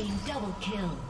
Team double kill.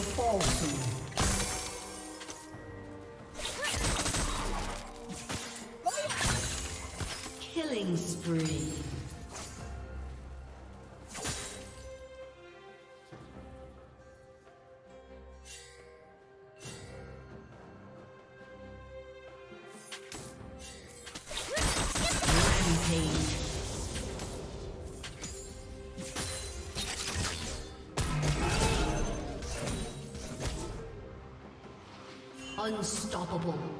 will fall soon. Unstoppable.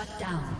Shut down.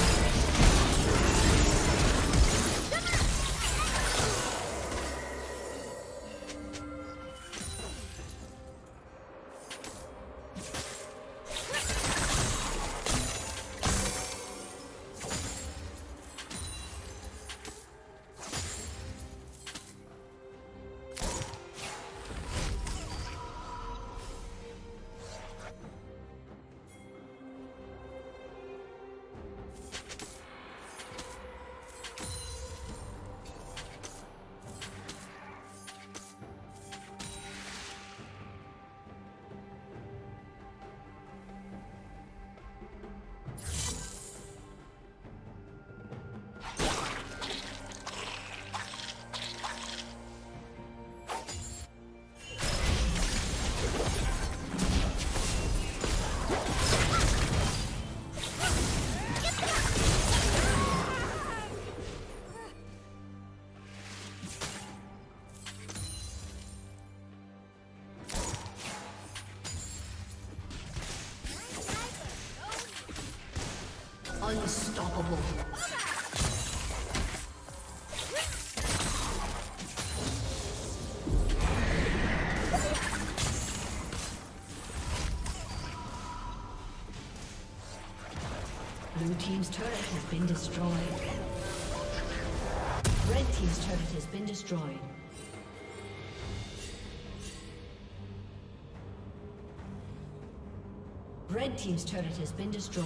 Unstoppable. Blue Team's turret has been destroyed. Red Team's turret has been destroyed. Red Team's turret has been destroyed.